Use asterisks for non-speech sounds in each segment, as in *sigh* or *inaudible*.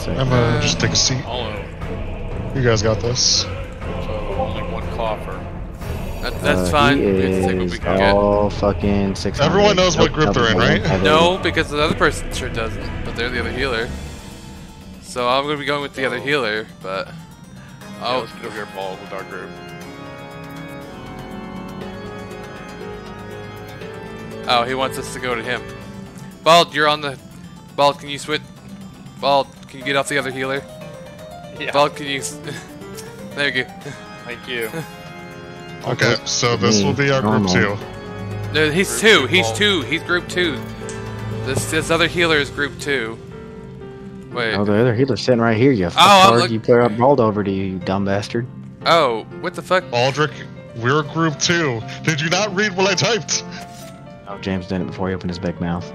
second. I'm gonna just take a seat. All over. You guys got this. So only one coffer. That, that's Uh, fine. He We have take what is we can get. all fucking 600. Everyone knows what group they're in, right? No, because the other person sure doesn't, but they're the other healer. So I'm gonna be going with the other Oh. healer, but Yeah, oh, let's get over here, ball with our group. oh, he wants us to go to him. Bald, you're on the. Bald, can you switch? Bald, can you get off the other healer? Yeah. Bald, can you? s- *laughs* there you go. Thank you. Okay, so this will be our group two. No, he's Group two. two, He's two. He's group two. This this other healer is group two. Wait. Oh, the other healer's sitting right here, you oh, I'm look- You put up balled over to you, you dumb bastard. Oh, what the fuck? Aldrich, we're group two. Did you not read what I typed? Oh, James did it before he opened his big mouth.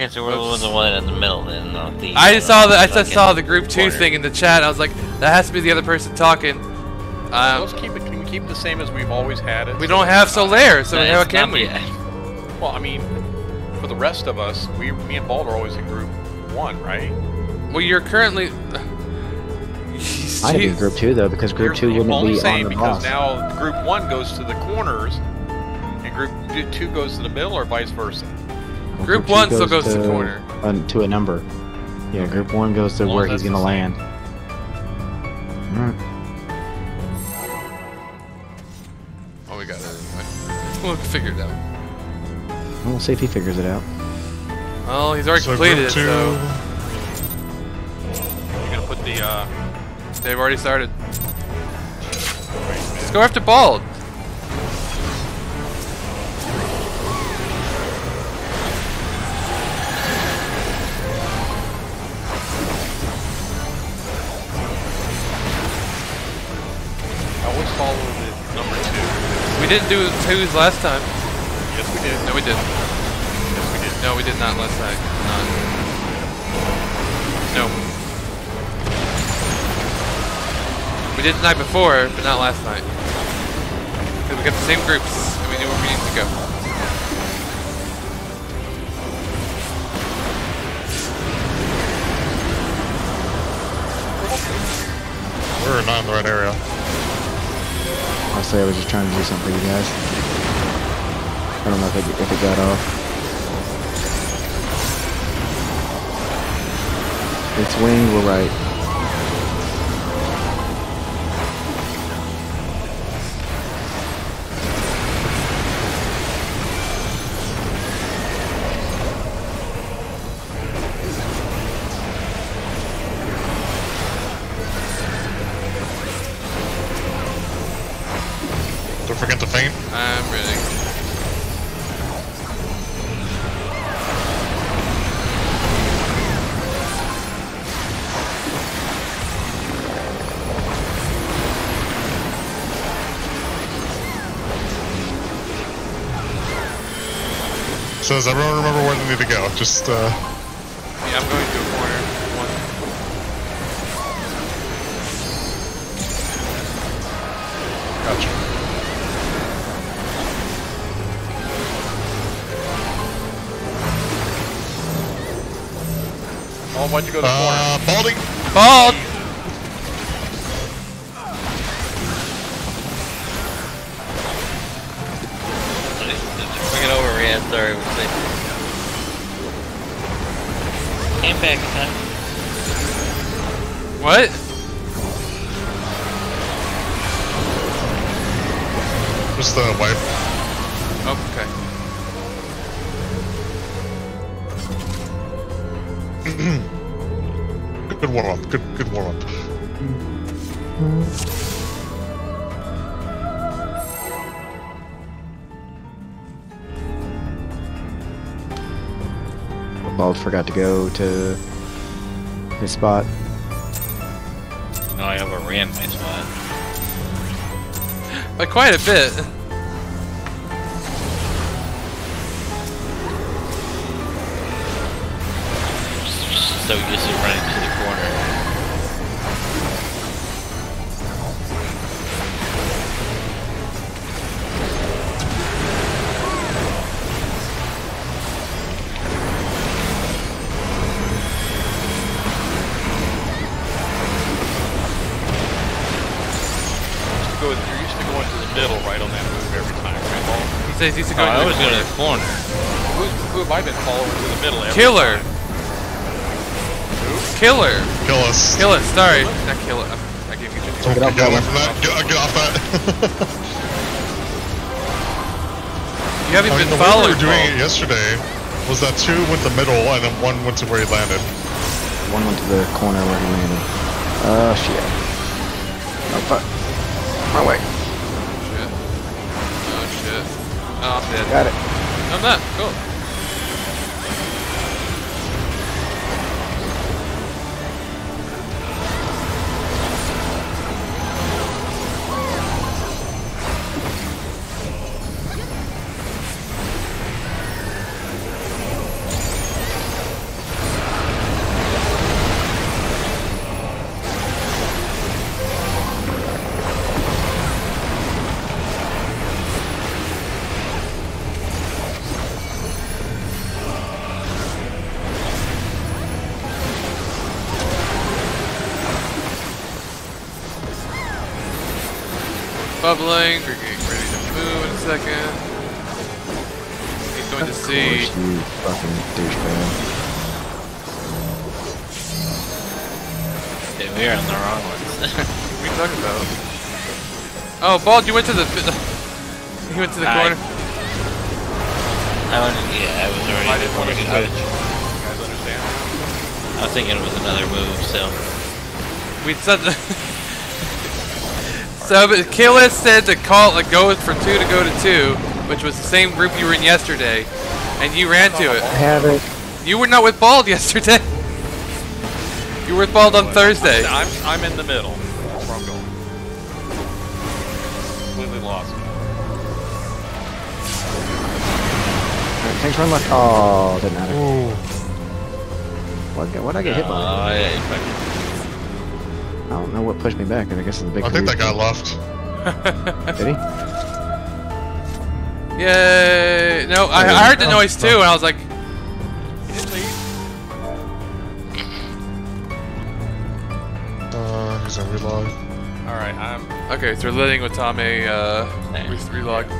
Okay, so we're the one in the middle then, not the. I just saw the I just saw the group two corner. thing in the chat. I was like, that has to be the other person talking. So Um, let's keep it. Can we keep it the same as we've always had it? we don't have Solaire, so No, how it's can not we? yet. Well, I mean, for the rest of us, we, me and Bald are always in group one, right? Well, you're currently. I'd be in group two though, because group Here's two wouldn't only be saying on the because boss. now group one goes to the corners, and group two- two goes to the middle, or vice versa. Well, Group two one still goes to the corner. uh, to a number. Yeah, group one goes to As long where he's gonna the land. same. Mm. Oh, we got it. anyway. We'll figure it out. We'll see if he figures it out. Well, he's already So completed it, so You're gonna put the uh, they've already started. Let's go after Bald. Didn't do twos last time. Yes, we did. No, we didn't. Yes, we did. No, we did not last night. Not. No. We did the night before, but not last night. 'Cause we got the same groups, and we knew where we needed to go. We're not in the right area. Honestly, I was just trying to do something for you guys. I don't know if it, if it got off. It's wing, we're right. So does everyone remember where they need to go? Just, uh, Yeah, I'm going to a corner. One. gotcha. Oh, why'd you go to the corner? Uh, Baldy! Bald! Bald forgot to go to his spot. No, I have overran my spot. By quite a bit. So to says he's Oh, going I to always the go to corner. the corner. Who, who have I been following to the middle every Killer. time? Killer. Kill us. Kill it. Sorry. Not kill it. I gave you Get, Get up, get away from that. Get, get off that. You haven't I mean, been the way we were doing Paul. it yesterday was that two went the middle and then one went to where he landed. One went to the corner where he landed. Oh shit. Oh fuck. Got it. I'm not. Cool. Bubbling. We're getting ready to move in a second. He's going to see. you fucking douchebag. Dude, we are on the wrong ones. *laughs* What are you talking about? Oh, Bald, you went to the. He *laughs* went to the Hi. corner. I went, yeah, I was already I didn't want to switch. you. You guys understand? I was thinking it was another move, so. We said. The *laughs* so, but Kayla said to call, a go for two to go to two, which was the same group you were in yesterday, and you ran to it. I have it. You were not with Bald *laughs* yesterday. You were with Bald on Thursday. I'm, I'm in the middle. That's where I'm going. Completely lost. Alright, Thanks run left. Oh, didn't matter. Ooh. What what I get hit Oh, by? Uh, yeah, you fucking- I don't know what pushed me back, and I guess it's the big. I think that guy left. Did he? Yay! No, I, I heard the noise too, and I was like, He didn't leave. Uh, he's on relog. Alright, I'm. okay, so we're letting Watame uh, re- relog.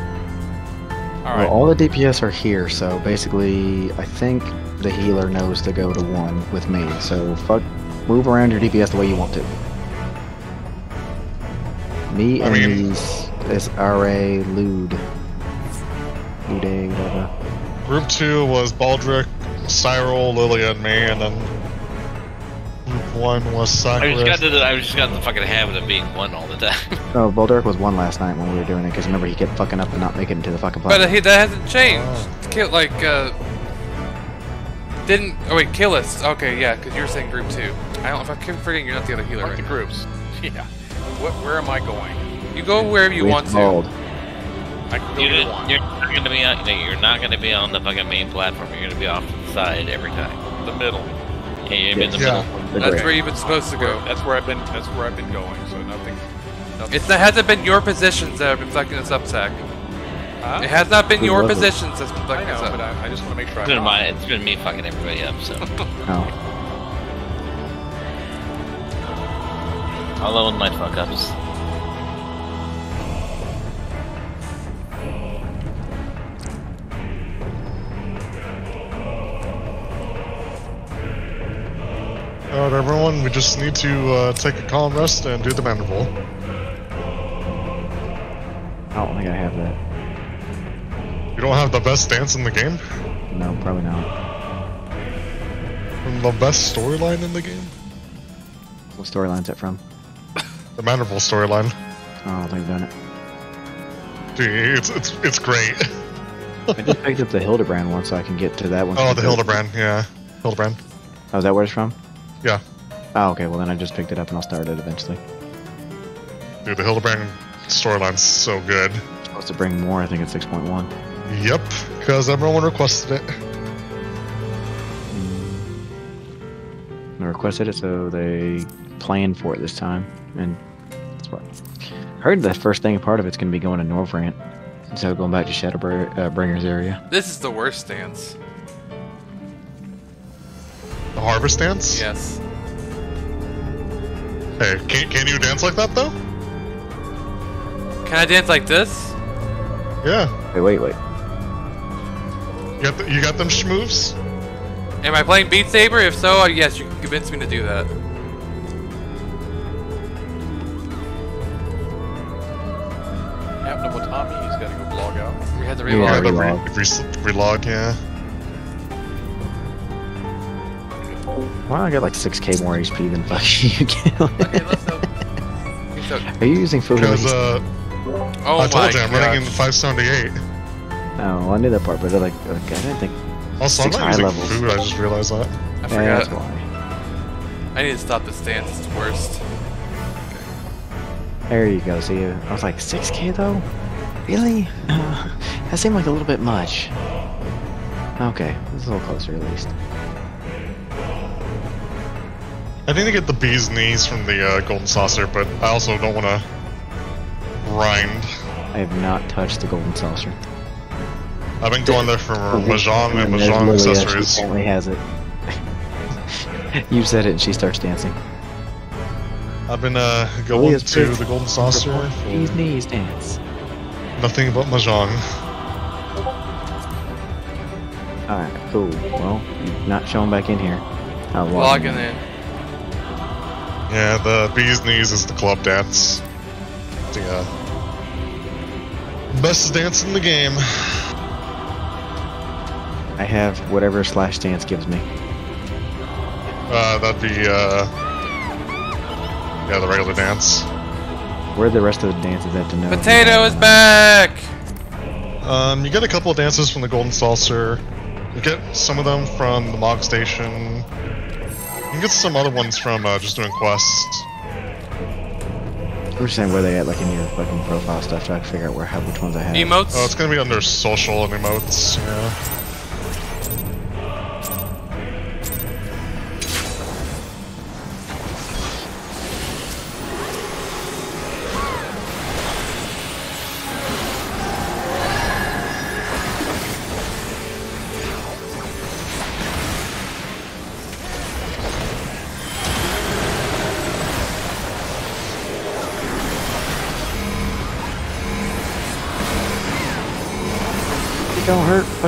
Alright. Well, all the DPS are here, so basically, I think the healer knows to go to one with me. So fuck, move around your DPS the way you want to. Me I and mean- these is RA Lude. Lude, whatever. Group two was Baldric, Cyril, Lily, and me, and then group one was I just got the, I just got the fucking habit of being one all the time. *laughs* Oh, Baldric was one last night when we were doing it, because remember he kept fucking up and not making it to the fucking But uh, he, that hasn't changed. Oh. Kill, like, uh. Didn't. Oh, wait, kill us. Okay, yeah, because you were saying group two. I don't. If I keep forgetting, you're not the other healer Fuck right the now. groups. *laughs* Yeah. What, where am I going? You go wherever you With want to. Bald. I can go You're, to you're not gonna be on, you're not gonna be on the fucking main platform. You're gonna be off to the side every time. the middle. Yeah, you're gonna in the Yeah. middle. The That's gray. where you've been supposed to go. That's where I've been. That's where I've been going. So nothing. nothing It's, it hasn't been your positions that have been fucking us up, Zach. Huh? It has not been Who your was it? positions that's been I fucking us know, up. but I, I just want to make sure It's I'm been, not. my, it's been me fucking everybody up, so. Oh. I'll own my fuck ups. Alright, everyone, we just need to uh, take a calm rest and do the Manderville. I don't think I have that. You don't have the best dance in the game? No, probably not. And the best storyline in the game? What storyline's that from? The Manderville storyline. Oh, I don't think I've done it. Dude, it's it's it's great. I just picked up the Hildebrand one so I can get to that one. Oh, the Hildebrand, yeah. Hildebrand. Oh, is that where it's from? Yeah. Oh, okay. Well, then I just picked it up and I'll start it eventually. Dude, the Hildebrand storyline's so good. Supposed to bring more. I think it's 6.1. Yep, because everyone requested it. Mm. They requested it, so they planned for it this time, and that's what. I heard the first thing part of it's going to be going to Norvrant, instead of going back to Shadowbringers uh, area. This is the worst stance. The harvest dance? Yes. Hey, can, can you dance like that though? Can I dance like this? Yeah. Hey, wait, wait. You got, the, you got them schmoves? Am I playing Beat Saber? If so, uh, yes, you can convince me to do that. Tommy? He's got to go blog out. We had to Yeah, relog. the relog. re- relog, yeah. Well, I got like 6k more HP than fucking *laughs* you, Gil. Okay, let's go. Are you using food? Because uh, Oh I my told you I'm running in gosh. 578. No, I knew that part, but they're like, like, I didn't think. Also, I'm not high using levels. food, I just realized that. I Yeah, forgot. that's why. I need to stop this dance. It's the worst. There you go. See, I was like 6k though. Really? Uh, that seemed like a little bit much. Okay, it's a little closer at least. I need to get the bee's knees from the uh, golden saucer, but I also don't want to grind. I have not touched the golden saucer. I've been going there for *laughs* mahjong and there's mahjong Lily, uh, She accessories. apparently has it. *laughs* you said it, and she starts dancing. I've been uh, going to the golden saucer Knees, for knees, dance. Nothing but mahjong. Alright, cool. Well, not showing back in here. I'll log Logging in. in. Yeah, the bee's knees is the club dance. The uh, best dance in the game. I have whatever slash dance gives me. Uh, that'd be uh, yeah, the regular dance. Where are the rest of the dances at to know? Potato is back. Um, you get a couple of dances from the Golden Saucer. You get some of them from the Mog Station. You can get some other ones from uh, just doing quests. I'm just saying where they at, like in your fucking profile stuff, so I can figure out where how which ones I have. Emotes. Oh, it's gonna be under social and emotes. Yeah.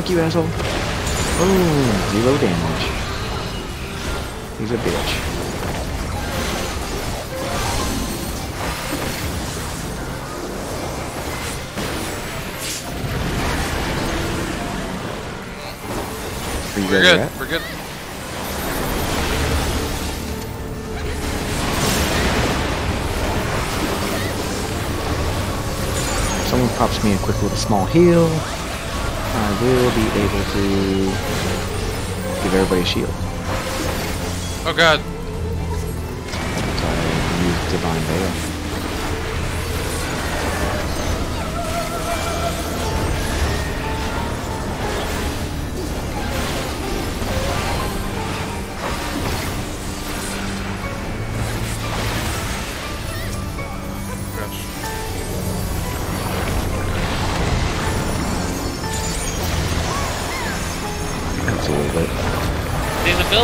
Fuck you, asshole. Boom. Zero damage. He's a bitch. Are you We're good. at? We're good. Someone pops me a quick little small heal, I will be able to give everybody a shield. Oh god. I use Divine Veil.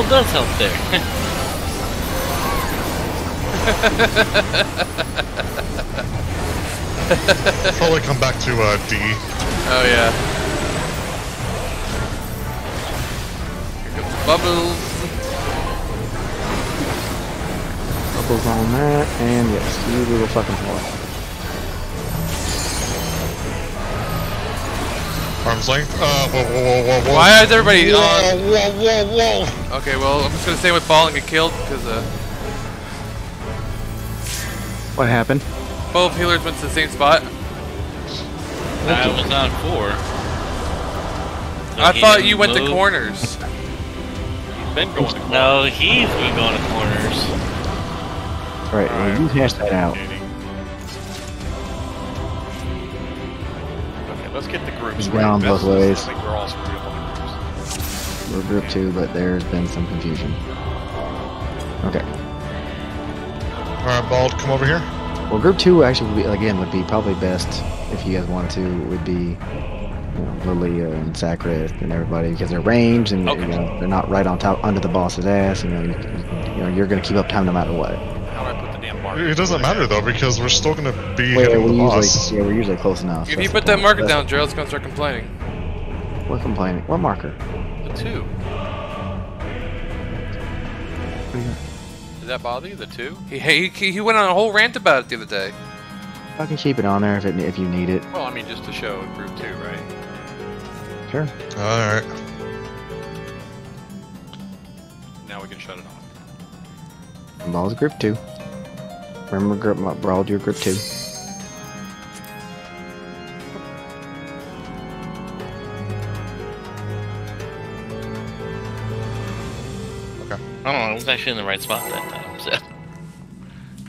Bell does help there. *laughs* Probably come back to uh, D. Oh yeah. Here comes bubbles. Bubbles on that, and yes, you little fucking whore. Arms length. Uh, whoa, whoa, whoa, whoa, whoa. Why is everybody Whoa, on? whoa, whoa, whoa. Okay, well I'm just gonna stay with ball and get killed because uh, What happened? both healers went to the same spot. I was on four. So I thought you went to corners. *laughs* He's been going to No, he's been going to corners. Alright, well, you hash that out. Let's get the groups. It's right. down both ways. I think we're all screwed up on the groups. We're group two, but there's been some confusion. Okay. Alright, Bald, come over here. Well, group two actually would be, again would be probably best if you guys wanted to. Would be you know, Lilia uh, and Sacred and everybody because they're ranged and Okay. you know they're not right on top under the boss's ass. You know, you, you know you're gonna keep up time no matter what. How do I put the damn bar It doesn't matter though because we're still gonna be Wait, hitting we're the usually yeah, we're usually close enough. If That's you put that marker down, Gerald's gonna start complaining. We're complaining. What marker? The two. What do you got? Did that bother you? The two? He, he he went on a whole rant about it the other day. I can keep it on there if it if you need it. Well, I mean, just to show group two, right? Sure. All right. Now we can shut it off. Ball's group two. Remember, group Brawl, your group two. I don't know. I was actually in the right spot that time. So.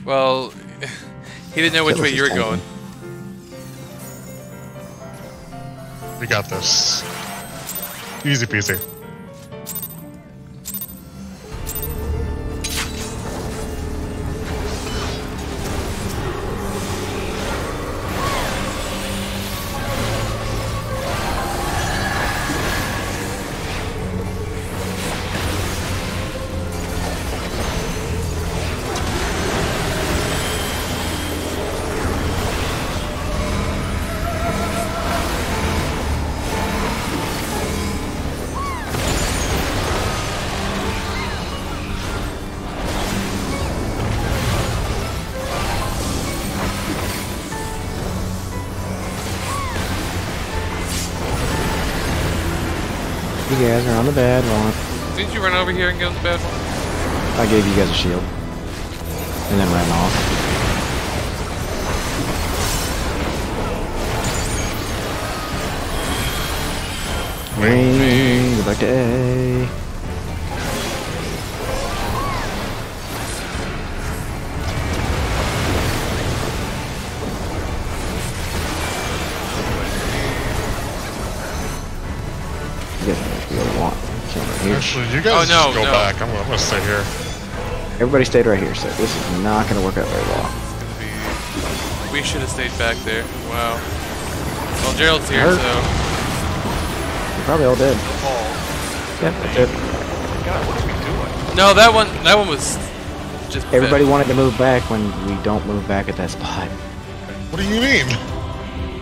Well, he didn't know which way you were going. We got this. Easy peasy. Guys are on the bad one. Didn't you run over here and get on the bad one? I gave you guys a shield. And then ran off. Wing, go back to A. you guys Oh, no, just go no. back. I'm, I'm gonna stay here. Everybody stayed right here, so this is not going to work out very well. Be. We should have stayed back there. Wow. Well, Gerald's here, Hurt. so You're probably all dead. Paul, Yep, that's it. God, what are we doing? no, that one that one was just Everybody pathetic. wanted to move back when we don't move back at that spot. What do you mean?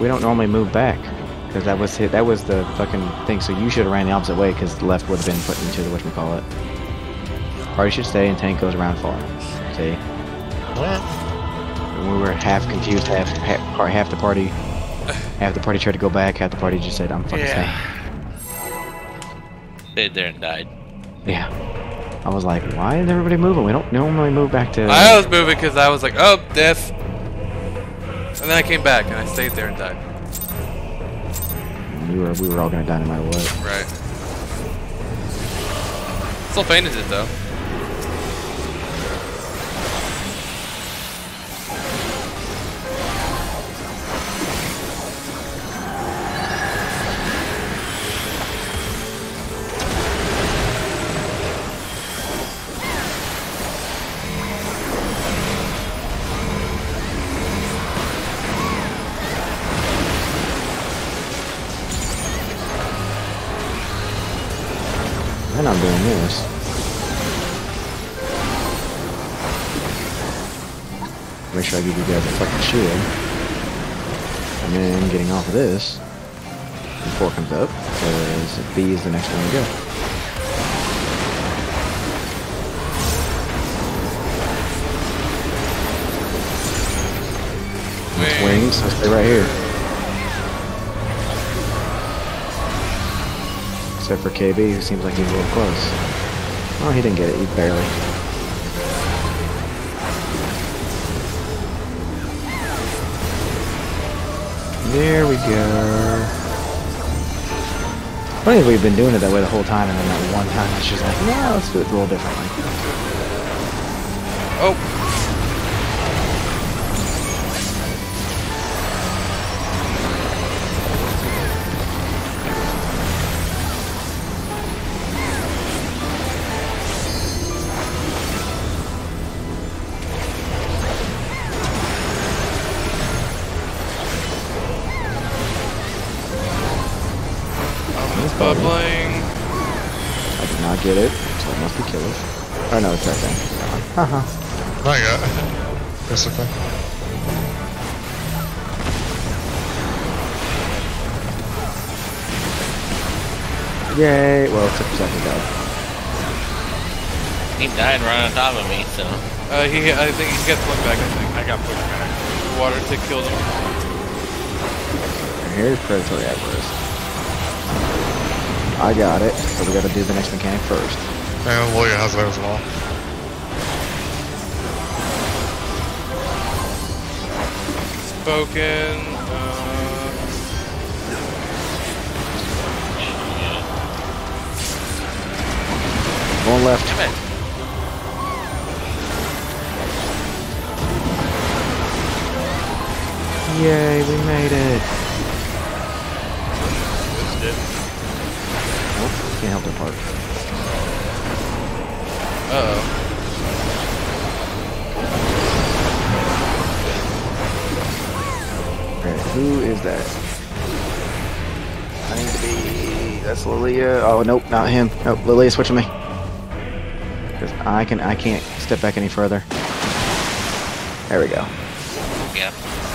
We don't normally move back because that was hit. That was the fucking thing. So you should have ran the opposite way because the left would have been put into the which call it. Party should stay and tank goes around far. See, Alright. when we were half confused, half half, half the party, *sighs* half the party tried to go back, half the party just said, "I'm fucking Yeah. Stayed there and died. Yeah. I was like, why is everybody moving? We don't normally move back to. I was moving because I was like, oh, death. And then I came back and I stayed there and died. We were we were all gonna die no matter what. Right. Still painted it though. Give you guys a fucking shield. And then getting off of this before it comes up, because B is the next one to go. It's wings, so stay right here. Except for KB, who seems like he's a little close. Oh, he didn't get it, he barely. There we go. Funny we've been doing it that way the whole time, and then that one time it's just like, yeah, let's do it a little differently. Basically. Yay! Well, except for second died. He died right on top of me, so. Uh, he, I think he gets one back. I think I got pushed back. water tick killed him. Here's predatory avarice. I got it, but we gotta do the next mechanic first. And Lilia has that as well. Spoken. Uh, Going left. Damn it. Yay, we made it. This. Nope, can't help their part. uh oh. Who is that? I need to be. That's Lilia. Oh nope, not him. Nope, Lilia, switch with me. Cause I can, I can't step back any further. There we go. Yeah.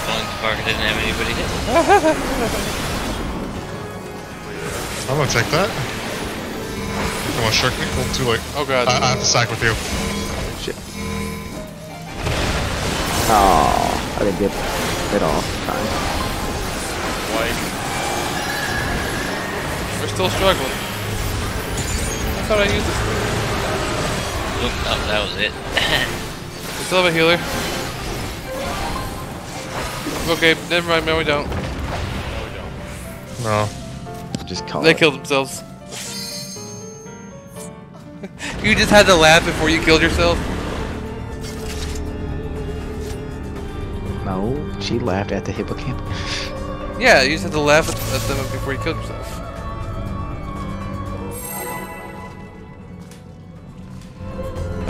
Going too far 'cause I didn't have anybody hit. *laughs* I'm gonna take that. You wanna shirk me? Well, too late. Oh god. I, I have to sack with you. Shit. Oh, I didn't get it off in time. Still struggling. I thought I used this. Oop, oh, that was it. *laughs* We still have a healer. Okay, never mind. No, we don't. No, we don't. No. Just call They it. killed themselves. *laughs* you just had to laugh before you killed yourself. No, she laughed at the hippocampus. Yeah, you just had to laugh at, at them before you killed yourself.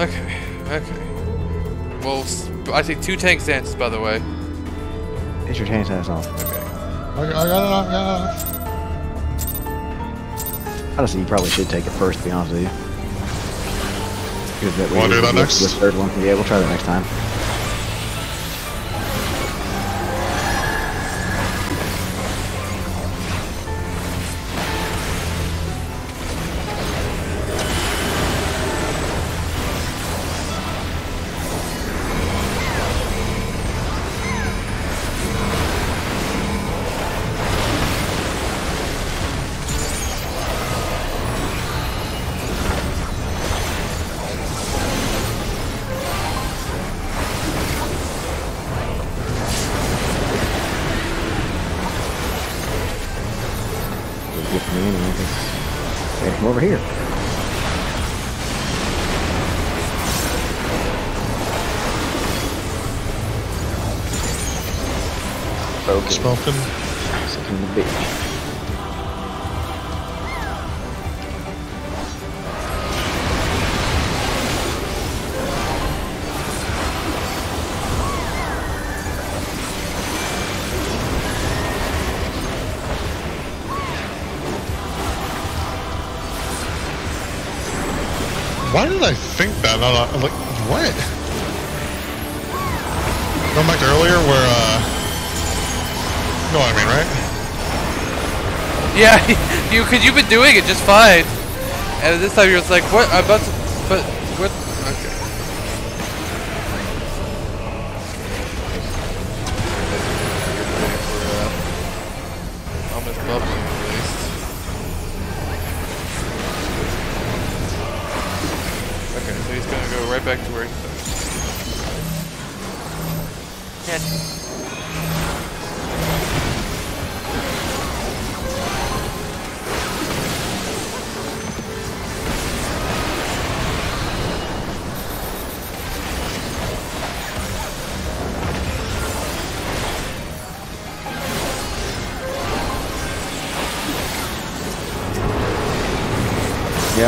Okay, okay. Well, I see two tank stances, by the way. Get your chance ass off. I, I got it off, got it off. Honestly, you probably should take it first, to be honest with you. Because that way Wanna do that next? The third one. Yeah, we'll try that next time. Smoking. Second the big. Why did I think that? I was like, what? Going back to earlier where, uh... Know what I mean, right? Yeah, *laughs* you because you've been doing it just fine, and this time you're just like, what? I'm about to,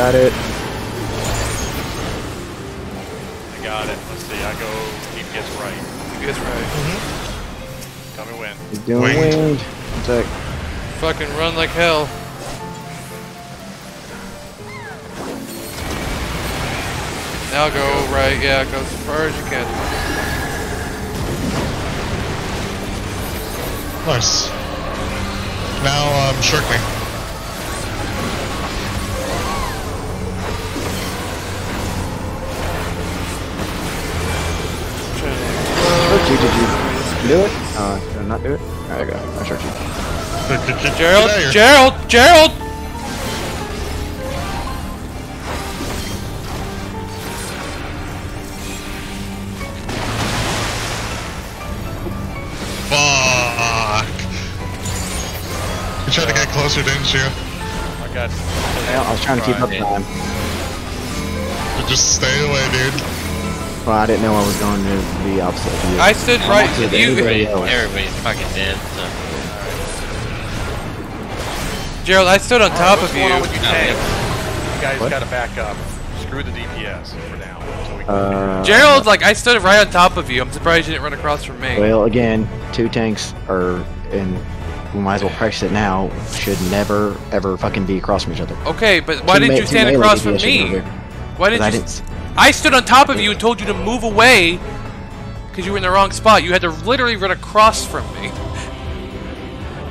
got it. I got it. Let's see. I go. Keep gets right. He gets right. Mm -hmm. Tell me when. He's doing wind. winged. Fucking run like hell. Now go right, yeah, go as far as you can. Nice. Now, um, Shark Wing. Short did you do it? Uh, did I not do it? There you go. I short you. Get- get- get Gerald, out of here. Gerald, Gerald! Fuck. You tried to get closer, didn't you? Oh my god. I was trying to keep up Right. time. Just stay away, dude. Well, I didn't know I was going to the opposite of you. I stood right. Yeah, the You, Everybody Everybody, everybody's fucking dead, so. Gerald, I stood on top What's of going on you. with you No, tanks? You guys What? gotta back up. Screw the DPS for now. Until we Uh, Gerald, like I stood right on top of you. I'm surprised you didn't run across from me. Well, again, two tanks are, and we might as well practice it now. Should never ever fucking be across from each other. Okay, but why didn't you stand across from me? never- Why 'cause didn't I didn't. S- s- I stood on top of you and told you to move away because you were in the wrong spot. You had to literally run across from me.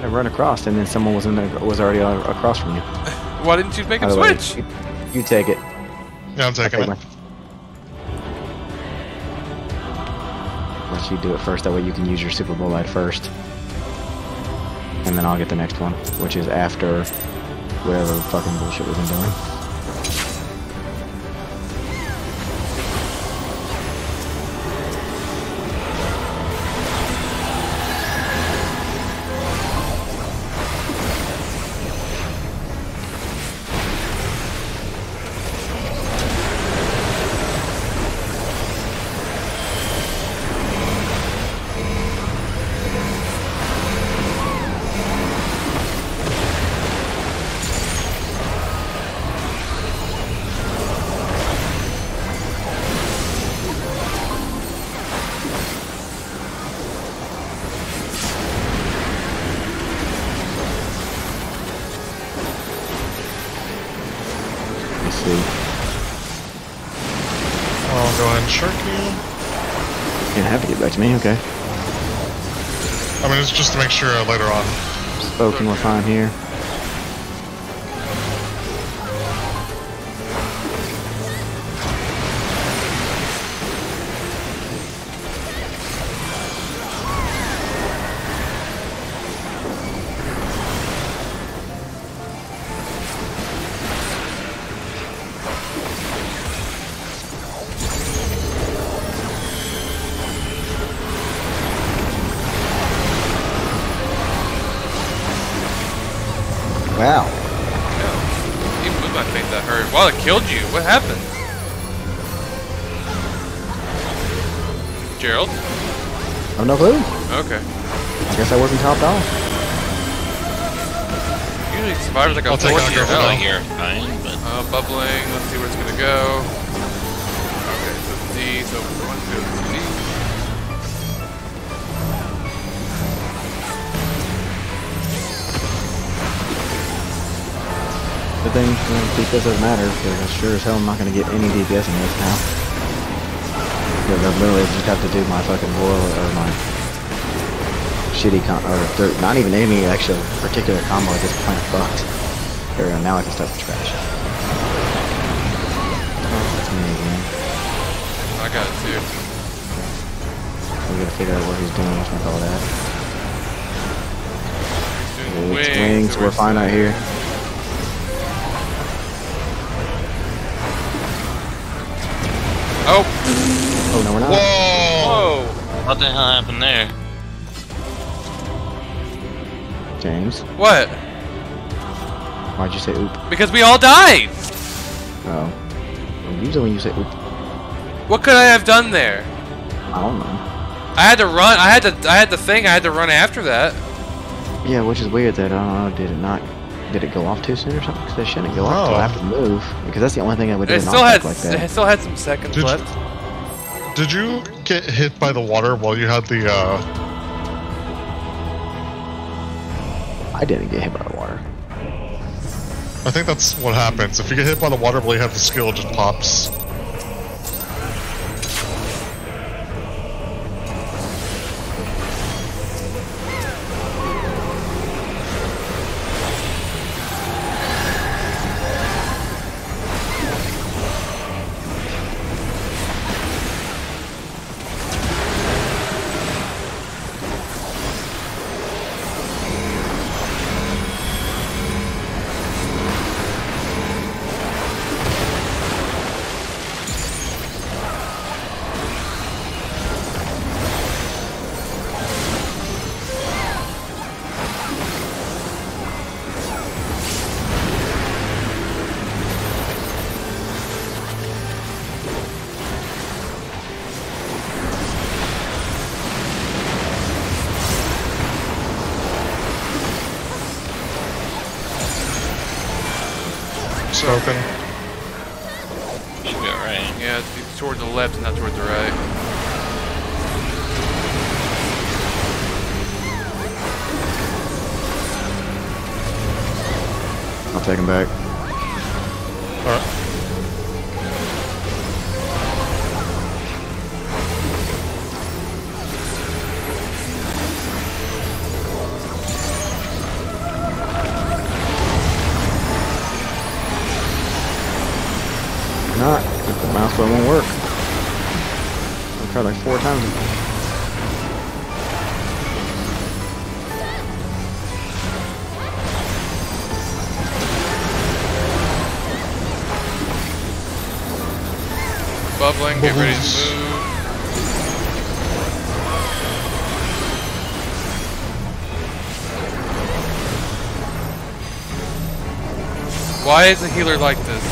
I run across, and then someone was in there, was already across from you. *laughs* Why didn't you make By a switch? You, you take it. Yeah, I'm taking Take it. my- Let you do it first. That way you can use your Superbolide first, and then I'll get the next one, which is after whatever fucking bullshit we've been doing. Sure later on. Spoken. We're fine here. I wasn't topped off. Usually survivors like a I'll take 14 Aggro for health. fine, but Uh, bubbling. Let's see where it's gonna go. Okay, so Z. So one, two, Z. The thing, you know, DPS doesn't matter because I sure as hell I'm not going to get any DPS in this now. Because I literally just have to do my fucking royal or my shitty con or thir- not even any actual particular combo. I just plain fucked. There we go. Now I can start from scratch. Oh, it's me again. I got it too. We gotta figure out what he's doing. What's my call that? Doing wings. wings. We're fine out here. Oh. Oh no, we're not. Whoa! Whoa! what the hell happened there? James, What? why'd you say oop? Because we all died. Oh. Well, usually when you say oop, What could I have done there? I don't know. I had to run. I had to. I had the thing. I had to run after that. Yeah, which is weird that I don't know. Did it not? Did it go off too soon or something? Because it shouldn't go off until Oh. after move. Because that's the only thing I would do. It still had. like It still had some seconds Did you- left. Did you get hit by the water while you had the, uh... I didn't get hit by the water. I think that's what happens. If you get hit by the water while you have the skill, it just pops. Smoking. Should be alright. Yeah, it's it's toward the left and not toward the right. I'll take him back. Get ready to move. Why is the healer like this?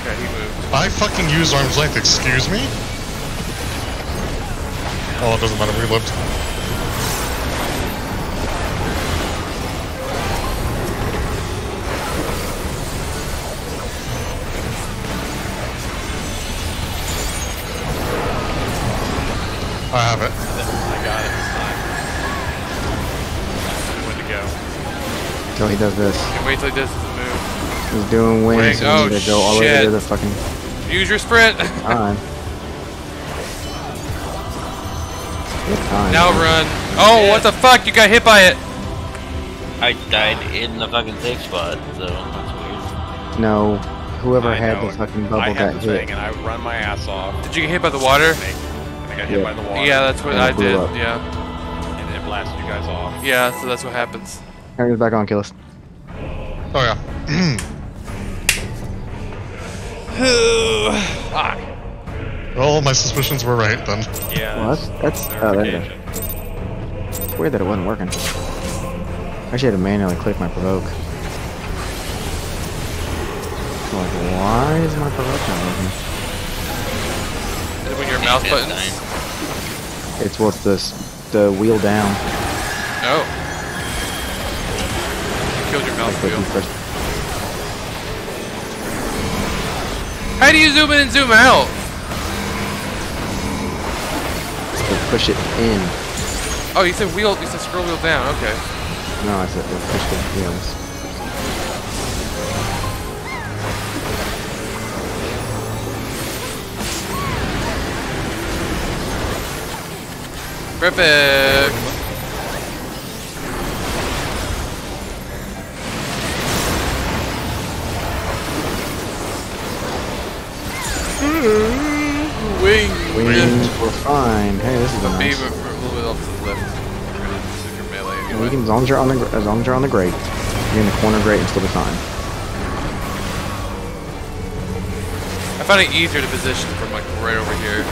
Okay, he moved. I fucking use arm's length, excuse me? Oh, it doesn't matter, we lived. Does this. Okay, wait till he does his move. He's doing wings. Wing. so Oh, we need to go all the way shit. to the fucking Use your sprint. time. *laughs* Good time. now man. run. Oh, what the fuck? You got hit by it. I died in the fucking safe spot, so that's weird. No. Whoever I had know, the fucking bubble had got the thing hit. and I run my ass off. Did you get hit by the water? I got hit Yeah. by the water. Yeah, that's what I did. up. Yeah. And it blasted you guys off. Yeah, so that's what happens. Turn it back on, kill us. Oh yeah. Fuck. well, my suspicions were right then. Yeah. Well, that's, that's, oh, there you go. It's weird that it wasn't working. I actually had to manually click my provoke. So like, why is my provoke not working? Is it when your mouse Dead buttons? dying. It's what's this? The wheel down. Oh. You killed your mouse Like, the wheel. first- How do you zoom in and zoom out? to push it in. Oh, you said wheel. You said scroll wheel down. Okay. No, I said push the wheels. Perfect. Wing. Wings were fine. Hey, this is a Maybe nice. a little bit off to the left. Melee anyway. you can, as long as you're on the as long as you're on the grate, you're in the corner grate and still be fine. I find it easier to position from like right over here,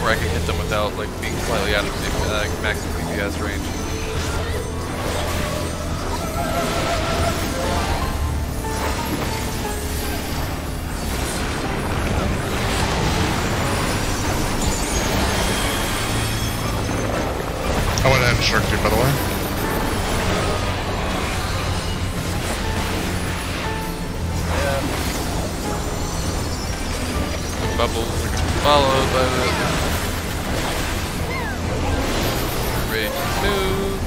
where I can hit them without like being slightly out of uh, maximum DPS range. I went ahead and shirked you, by the way. Bubbles are gonna be followed by the ready to move.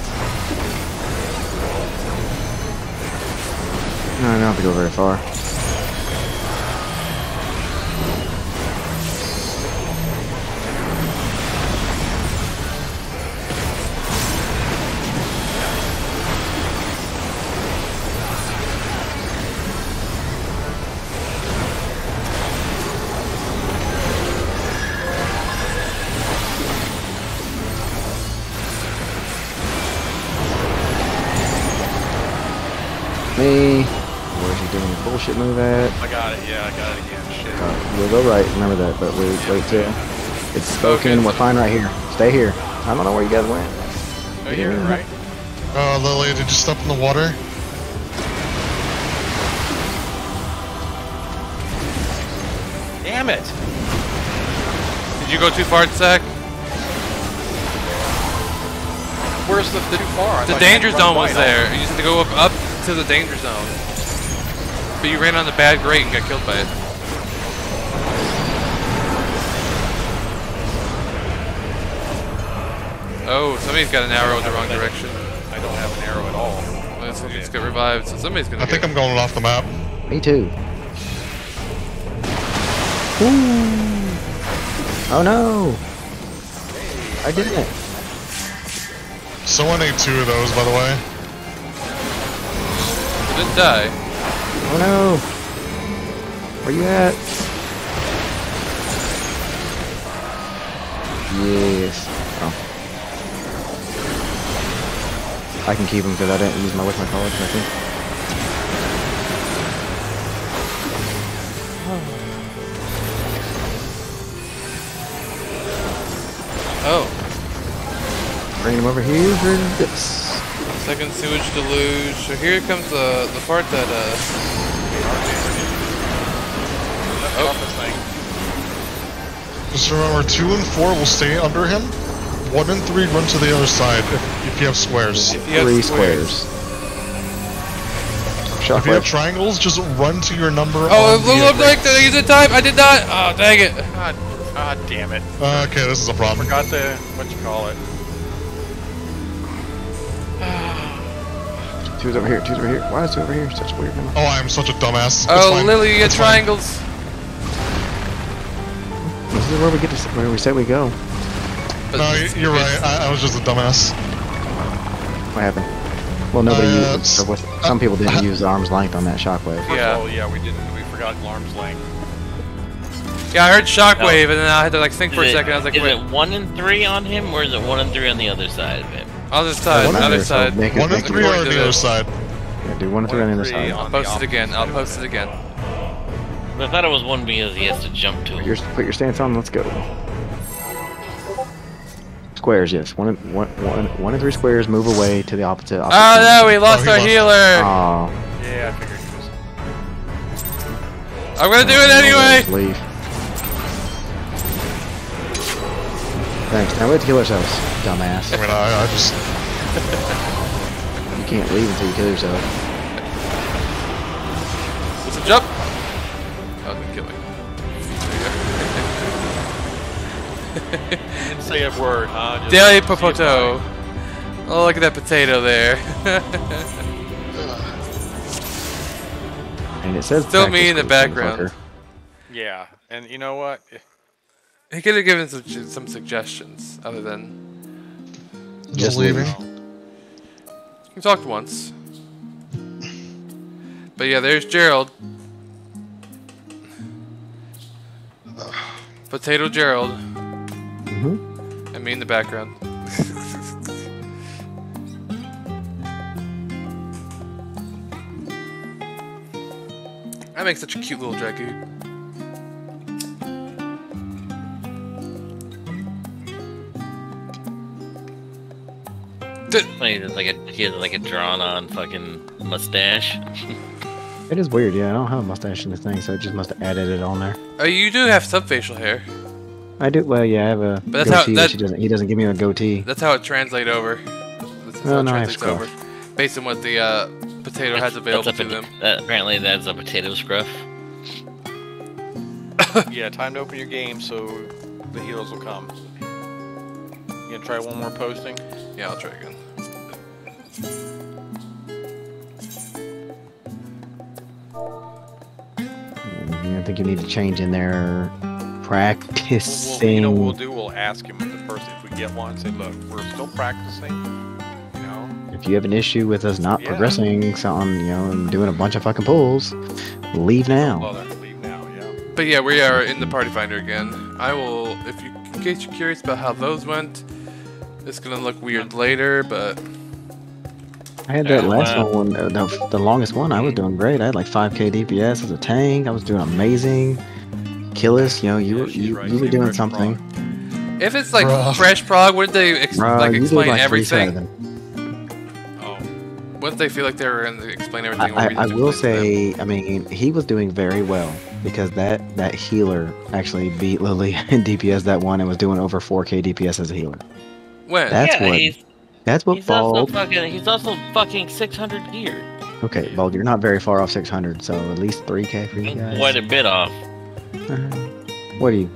No, I don't have to go very far. Doing the bullshit move at? I got it. Yeah, I got it again. Shit. Uh, we'll go right. Remember that, but wait, wait till it's spoken. Spoken. We're fine right here. Stay here. I don't know where you guys went. Oh, you're right. Uh, Lily, did you step in the water? Damn it! Did you go too far, Zach? Where's the, too far? I The danger had to zone was wide. there. You just had to go up, up to the danger zone. But you ran on the bad grate and got killed by it. Oh, somebody's got an arrow in the wrong direction. I don't have an arrow at all. Well, it's, it's got revived, so somebody's gonna I get think I'm going off the map. Me too. Ooh. Oh no! I did it. Someone ate two of those, by the way. Didn't die. Oh no! Where you at? Yes. Oh. I can keep him because I didn't use my with my college, I think. Oh, Bring him over here for this. Second sewage deluge. So here comes the the part that uh. Oh. Just remember, two and four will stay under him. One and three run to the other side if, if you have squares. If you have Three squares. squares. If you have triangles, just run to your number. Oh, it the looked like did I use it time? I did not. Oh, dang it. God, God damn it. Uh, okay, this is a problem. Forgot the, what you call it. Two's over here. Two's over here. Why is two over here? Such a weird number. Oh, I'm such a dumbass. It's Oh, fine. Lily, you get It's fine. triangles. This is where we get to s- where we say we go. No, you're right. I, I was just a dumbass. What happened? Well, nobody Uh, used. Or what, some people didn't *laughs* use arm's length on that shockwave. First Yeah. of all, yeah, we didn't. We forgot arm's length. Yeah, I heard shockwave, and then I had to like think for a Is it- second. I was like, is wait, it one and three on him, or is it one and three on the other side of him? Other side, One other under, side. One and three are on the the- other side. Yeah, do one and three on the other side. I'll post it again. I'll post it again. I thought it was one because he has to jump to Put him. your, put your stance on. Let's go. Squares, yes. One, and- one, one, one and three squares. Move away to the opposite. Ah, opposite Oh side. no, we lost he our lost. healer. Aw. Yeah, I figured he was. I'm gonna do it anyway. Leave. Thanks. Now we have to kill ourselves, dumbass. I mean, I, I just. You can't leave until you kill yourself. What's a jump? Oh, then kill me. Didn't say a word, huh? Just Daily see popoto. Oh, look at that potato there. And it says Still me in the background. motherfucker. Yeah, and you know what? He could have given some some suggestions other than Just Just leaving. we talked once. But yeah, there's Gerald. Potato Gerald. Mhm. And me in the background. *laughs* I make such a cute little dragoon. D- Funny, like a he has like a drawn on fucking mustache. It is weird, yeah. I don't have a mustache in this thing, so it just must have added it on there. Oh, you do have some facial hair. I do. Well, yeah, I have a But that's how- goatee. that- which he doesn't. He doesn't give me a goatee. That's how it translates over. That's how Oh, it no, I have translates over. scruff. Based on what the uh, potato has available to a, them. that, apparently that's a potato scruff. *coughs* Yeah, time to open your game so the healers will come. You gonna try one more posting? Yeah, I'll try again. I think you need to change in there. Well, Practicing. you know what we'll do? We'll ask him if the person, if we get one, say, look, we're still practicing. You know? If you have an issue with us not Yeah. progressing something, you know, and doing a bunch of fucking pulls, leave now. then leave now, yeah. But yeah, we are in the party finder again. I will, if you, in case you're curious about how those went, it's gonna look weird later, but I had that Yeah, last wow. one, uh, the, the longest one. I was doing great. I had like 5k DPS as a tank. I was doing amazing. Killis, you know, you Yeah, were you, right, you were doing fresh something. if it's like Bruh. fresh prog, wouldn't they ex- Bro, like explain like everything? Oh, Wouldn't they feel like they were gonna explain everything? or I, I will explain to them? say, I mean, he was doing very well because that that healer actually beat Lily *laughs* in DPS that one and was doing over 4k DPS as a healer. when. That's yeah, what- he's, That's what he's also fucking. He's also fucking 600 gear. Okay, well, you're not very far off 600, so at least 3k for you guys. Quite a bit off. Uh, what do you?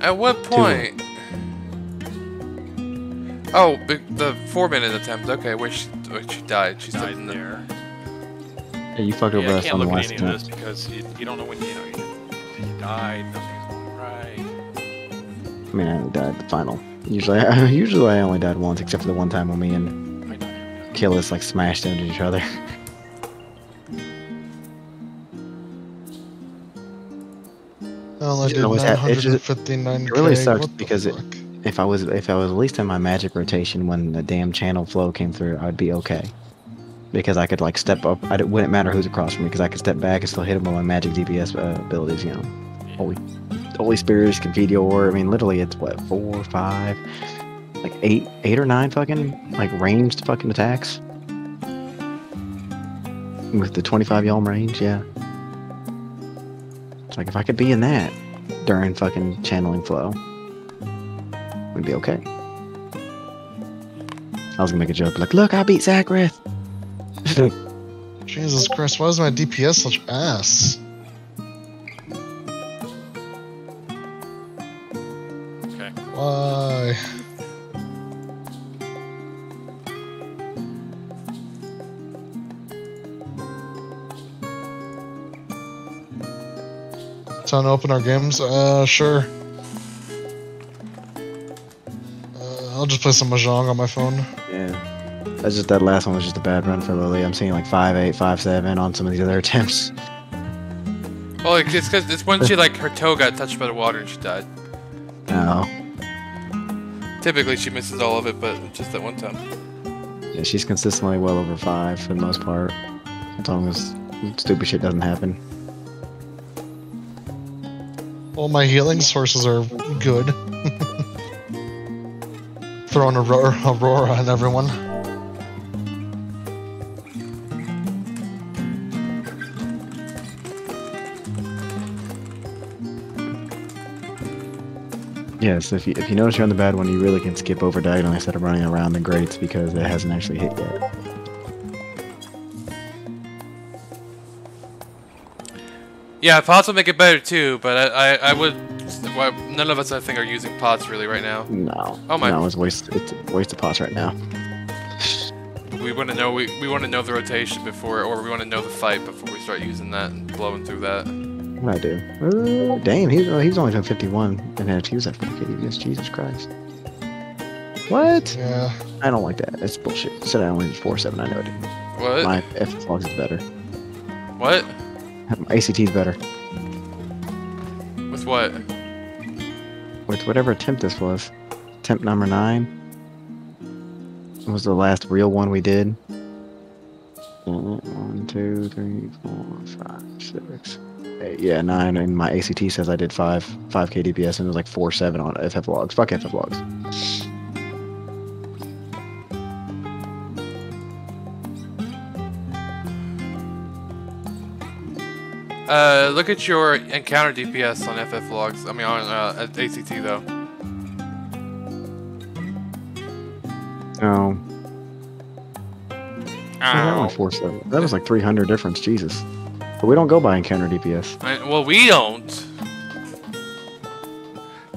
At what point? Oh, the, the four minute attempt. Okay, where she, where she died. She's Died in the, there. Yeah, you fucked over Yeah, I us can't on the look at last any of attempt. this because you, you don't know when you know you, you died. Nothing's going right. I mean, I only died the final. Usually, I, *laughs* usually I only died once, except for the one time when me and I. Killis like smashed into each other. *laughs* Well, I did know, it's it just- 959 it really sucks because it- if I was if I was at least in my magic rotation when the damn channel flow came through, I'd be okay. Because I could like step up. I, it wouldn't matter who's across from me because I could step back and still hit him with my magic DPS uh, abilities. You know, holy, holy spirits, Confiteor. I mean, literally, it's what four, five, like eight, eight or nine fucking like ranged fucking attacks with the 25 yalm range. Yeah, it's like if I could be in that during fucking channeling flow we'd be okay. I was gonna make a joke like, look, I beat Zagreth. *laughs* Jesus Christ, why is my DPS such ass? Time to open our games? Uh, sure. Uh, I'll just play some Mahjong on my phone. yeah. That's just that last one was just a bad run for Lily. I'm seeing like five eight, five seven on some of these other *laughs* attempts. Well, it's because it's when she like her toe got touched by the water and she died. No. Typically she misses all of it, but just that one time. Yeah, she's consistently well over five for the most part. As long as stupid shit doesn't happen. Well, my healing sources are good. *laughs* Throwing a Aurora, on everyone. Yes, if you if you notice you're on the bad one, you really can skip over diagonal instead of running around the grates because it hasn't actually hit yet. Yeah, pots will make it better too, but I, I, I would. Well, none of us, I think, are using pots really right now. No. Oh my- No, it's waste it's waste of pots right now. We want to know we, we want to know the rotation before, or we want to know the fight before we start using that and blowing through that. What I do? Uh, damn, he's oh, he only doing 51 and then he was at 40k yes, Jesus Christ. What? Yeah. I don't like that. That's bullshit. It said I only did 4 7. I know it. What? My F logs is better. What? My ACT is better. With what? With whatever attempt this was. Attempt number 9 It was the last real one we did. One, two, three, four, five, six, eight. Yeah, nine. And my ACT says I did five, five KDPS, and it was like four, seven on FF logs. Fuck FF logs. Uh, look at your encounter DPS on FF logs. I mean, on uh, ACT though. No, that Ow. one four seven. That was like three hundred difference. Jesus. But we don't go by encounter DPS. I, well, we don't.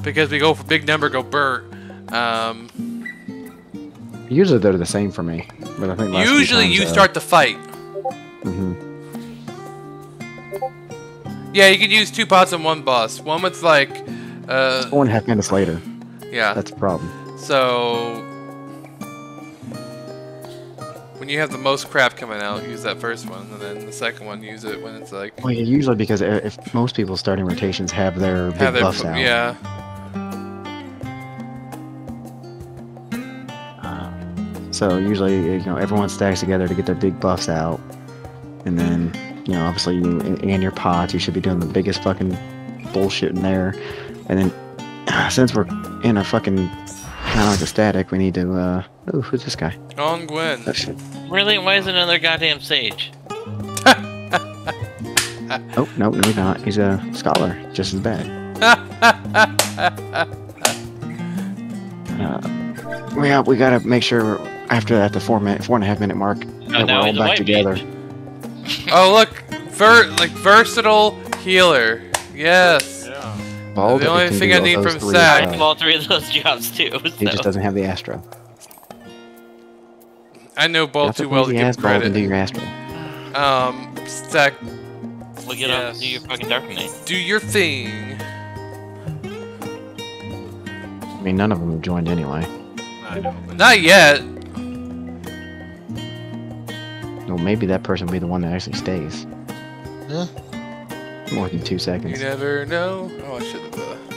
Because we go for big number, go Burt. Um, Usually they're the same for me. But I think last usually times, you uh, start the fight. mhm. Yeah, you could use two pots on one boss. One with like, uh, Four and a half minutes later. yeah. That's a problem. So when you have the most crap coming out, use that first one, and then the second one, use it when it's like Well, yeah, usually because if most people's starting rotations have their big have their buffs out. yeah. So usually, you know, everyone stacks together to get their big buffs out, you know, obviously, you and your pods, you should be doing the biggest fucking bullshit in there, and then *sighs* since we're in a fucking kind of like a static, we need to. uh Oh, who's this guy? On Gwen. That shit. Really? Why is another goddamn sage? *laughs* Oh no, no, he's not. He's a scholar, just as bad. *laughs* Uh, we got, we gotta make sure after that the four minute, four and a half minute mark, Yeah, we're all back together. mage. Oh look, ver like versatile healer. Yes. Yeah. Bald, The only thing I need from three Zach- I as have all three of those *laughs* jobs too. He just doesn't have the Astro. I know Ball That's too well to he give has Bald and do your Astro. Um, Stack, Look it up do your fucking Dark Knight. do your thing. I mean, none of them have joined anyway. I know. Not yet. Well, maybe that person will be the one that actually stays. Yeah. More than two seconds. You seconds. never know. Oh, I should have. Uh...